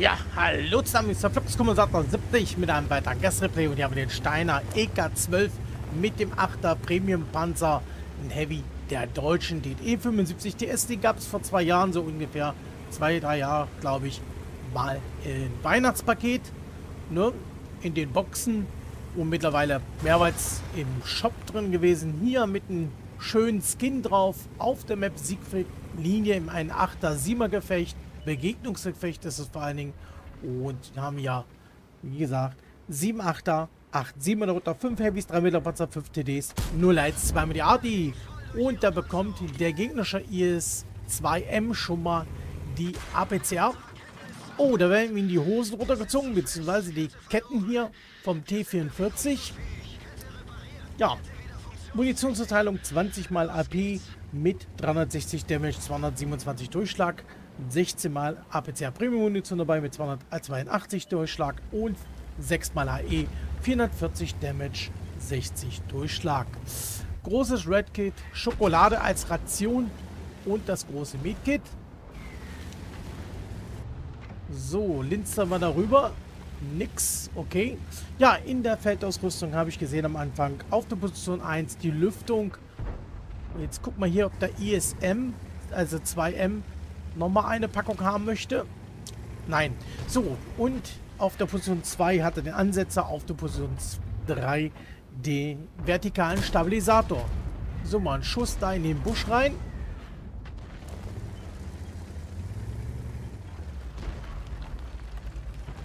Ja, hallo zusammen, ist der Fluxkompensator 70 mit einem weiteren Gastreplay und hier haben wir den Steiner EK12 mit dem 8er Premium Panzer, ein Heavy der deutschen, den E75 TS, den gab es vor zwei Jahren, so ungefähr zwei, drei Jahre, glaube ich, mal ein Weihnachtspaket, ne, in den Boxen und mittlerweile mehrmals im Shop drin gewesen, hier mit einem schönen Skin drauf, auf der Map Siegfried Linie in einem 8er 7er Gefecht, Begegnungsgefecht ist es vor allen Dingen. Und haben ja, wie gesagt, 7 8er, 8 7er darunter, 5 Heavys, 3 Meter Panzer, 5 TDs, 0 Lights, 2 mit Arti. Und da bekommt der gegnerische IS-2M schon mal die APCR. Oh, da werden ihm die Hosen runtergezogen, beziehungsweise die Ketten hier vom T44. Ja, Munitionsverteilung 20 mal AP mit 360 Damage, 227 Durchschlag. 16 mal APCR Premium Munition dabei mit 282 Durchschlag und 6 mal AE 440 Damage, 60 Durchschlag. Großes Red Kit, Schokolade als Ration und das große Meat Kit. So, linstern wir darüber. Nix, okay. Ja, in der Feldausrüstung habe ich gesehen am Anfang auf der Position 1 die Lüftung. Jetzt guck mal hier, ob der ISM, also 2M, nochmal eine Packung haben möchte. Nein. So, und auf der Position 2 hat er den Ansetzer, auf der Position 3 den vertikalen Stabilisator. So, mal ein Schuss da in den Busch rein.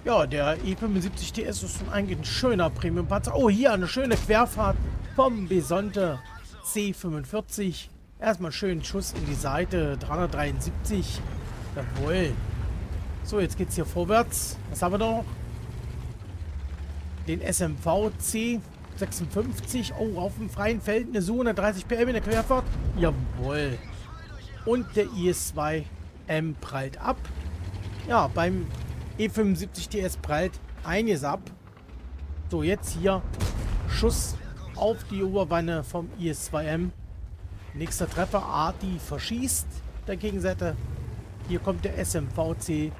Ja, der E75 TS ist eigentlich ein schöner Premium-Panzer. Oh, hier eine schöne Querfahrt vom Besonte C45. Erstmal schön Schuss in die Seite. 373. Jawohl. So, jetzt geht's hier vorwärts. Was haben wir noch? Den SMV C56. Oh, auf dem freien Feld eine Su 130 PM in der Querfahrt. Jawohl. Und der IS-2M prallt ab. Ja, beim E75 TS prallt einiges ab. So, jetzt hier Schuss auf die Oberwanne vom IS-2M. Nächster Treffer, Arti verschießt der Gegenseite. Hier kommt der SMVC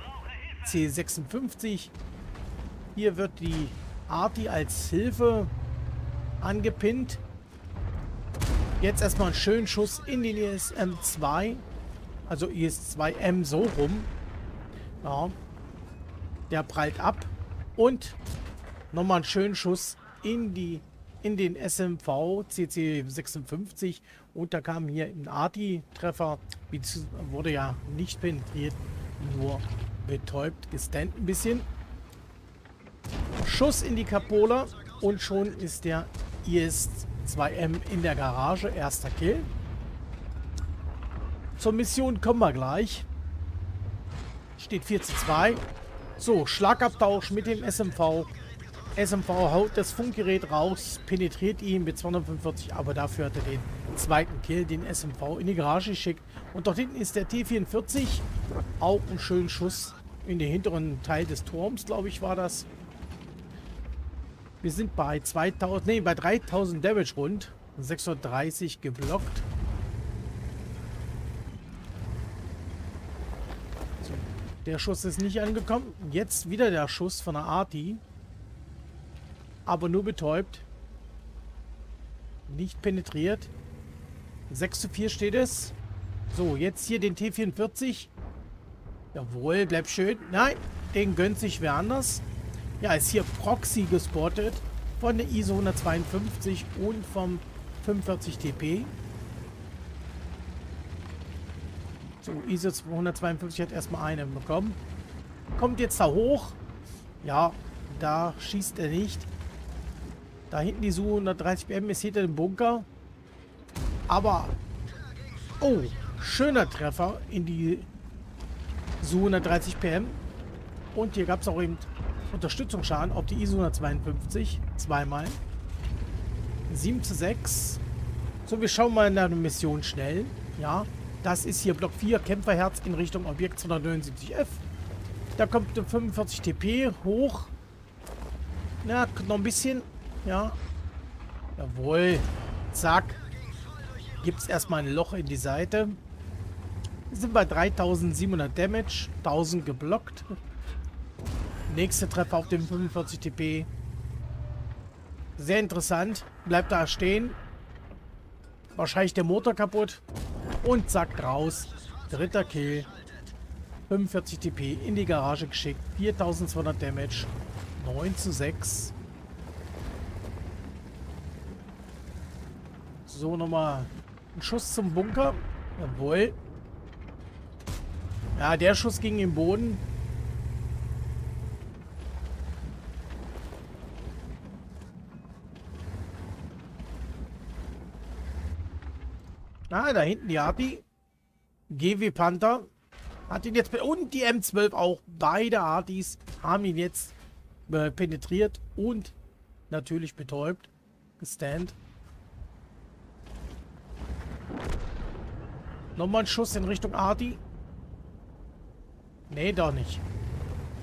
C56. Hier wird die Arti als Hilfe angepinnt. Jetzt erstmal einen schönen Schuss in den ISM-2. Also IS-2M so rum. Ja. Der prallt ab. Und nochmal einen schönen Schuss in die in den SMV CC56 und da kam hier ein Arti-Treffer, wurde ja nicht penetriert, nur betäubt, gestannt ein bisschen. Schuss in die Capola und schon ist der IS-2M in der Garage, erster Kill. Zur Mission kommen wir gleich. Steht 4 zu 2. So, Schlagabtausch mit dem SMV. SMV haut das Funkgerät raus, penetriert ihn mit 245, aber dafür hat er den zweiten Kill, den SMV, in die Garage geschickt. Und dort hinten ist der T44, auch ein schönen Schuss in den hinteren Teil des Turms, glaube ich, war das. Wir sind bei 2000, nee, bei 3000 Damage rund, 630 geblockt. Der Schuss ist nicht angekommen. Jetzt wieder der Schuss von der Arti aber nur betäubt. Nicht penetriert. 6 zu 4 steht es. So, jetzt hier den T44. Jawohl, bleibt schön. Nein, den gönnt sich wer anders. Ja, ist hier Proxy gespottet. Von der ISO 152 und vom 45 TP. So, ISO 152 hat erstmal einen bekommen. Kommt jetzt da hoch. Ja, da schießt er nicht. Da hinten die Su 130 BM ist hinter dem Bunker. Aber, oh, schöner Treffer in die Su 130 PM. Und hier gab es auch eben Unterstützungsschaden auf die ISO 152. Zweimal. 7 zu 6. So, wir schauen mal in der Mission schnell. Ja, das ist hier Block 4, Kämpferherz in Richtung Objekt 279F. Da kommt 45 TP hoch. Na, noch ein bisschen. Ja. Jawohl. Zack. Gibt es erstmal ein Loch in die Seite. Wir sind bei 3700 Damage. 1000 geblockt. Nächste Treffer auf dem 45 TP. Sehr interessant. Bleibt da stehen. Wahrscheinlich der Motor kaputt. Und zack, raus. Dritter Kill. 45 TP in die Garage geschickt. 4200 Damage. 9 zu 6. So, nochmal ein Schuss zum Bunker. Jawohl. Ja, der Schuss ging im Boden. Ah, da hinten die Arti. GW Panther. Hat ihn jetzt... Und die M12 auch. Beide Artis haben ihn jetzt äh, penetriert und natürlich betäubt. Gestand. Nochmal ein Schuss in Richtung Arti. Nee, doch nicht.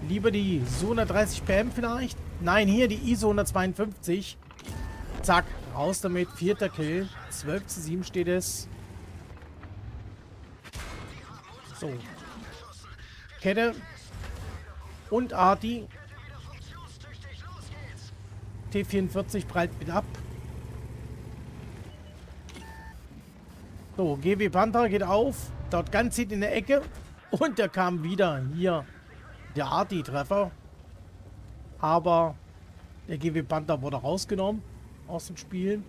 Lieber die SU 130 PM vielleicht? Nein, hier die ISO 152. Zack, raus damit. Vierter Kill. 12 zu 7 steht es. So. Kette. Und Arti. T44 prallt mit ab. So, GW Panther geht auf. Dort ganz hinten in der Ecke. Und der kam wieder. Hier. Der Arti-Treffer. Aber der GW Panther wurde rausgenommen aus dem Spiel.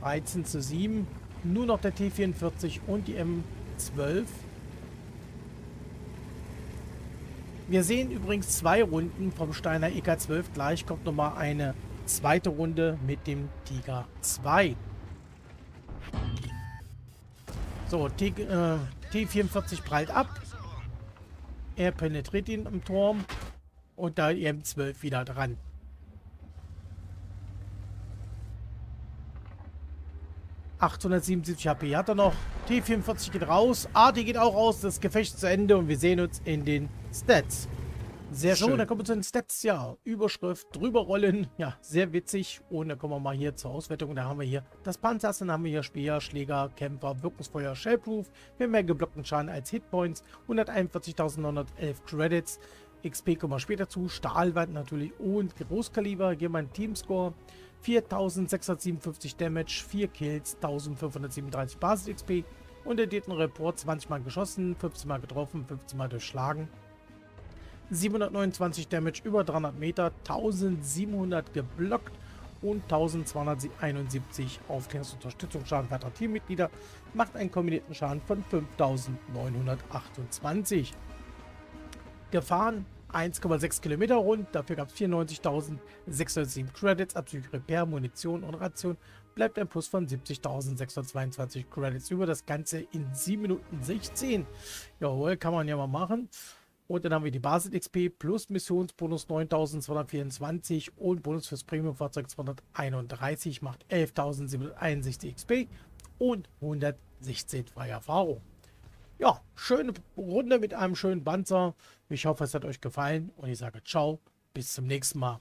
13 zu 7. Nur noch der T44 und die M 12. Wir sehen übrigens zwei Runden vom Steiner EK12. Gleich kommt nochmal eine zweite Runde mit dem Tiger 2. So, T, äh, T44 prallt ab. Er penetriert ihn im Turm. Und da M12 wieder dran. 877 HP hat er noch. T44 geht raus. AT geht auch raus. Das Gefecht zu Ende und wir sehen uns in den Stats. Sehr schön. So, dann kommen wir zu den Stats. Ja, Überschrift, drüber rollen. Ja, sehr witzig. Und dann kommen wir mal hier zur Auswertung. Da haben wir hier das Panzer. Dann haben wir hier Speer, Schläger, Kämpfer, Wirkungsfeuer, Shellproof. Wir haben mehr geblockten Schaden als Hitpoints. 141.911 Credits. XP kommen wir später zu. Stahlwand natürlich und Großkaliber. Hier mein Teamscore. 4657 Damage, 4 Kills, 1537 Basis XP und der dritten Report 20 Mal geschossen, 15 Mal getroffen, 15 Mal durchschlagen. 729 Damage über 300 Meter, 1700 geblockt und 1271 Aufklärungsunterstützungsschaden weiterer Teammitglieder, macht einen kombinierten Schaden von 5928. Gefahren 1,6 Kilometer rund. Dafür gab es 94.607 Credits abzüglich Repair, Munition und Ration. Bleibt ein Plus von 70.622 Credits über das Ganze in 7 Minuten 16. Jawohl, kann man ja mal machen. Und dann haben wir die Basis XP plus Missionsbonus 9224 und Bonus fürs Premium-Fahrzeug 231 macht 11.761 XP und 116 freie Erfahrung ja, schöne Runde mit einem schönen Panzer. Ich hoffe, es hat euch gefallen und ich sage ciao, bis zum nächsten Mal.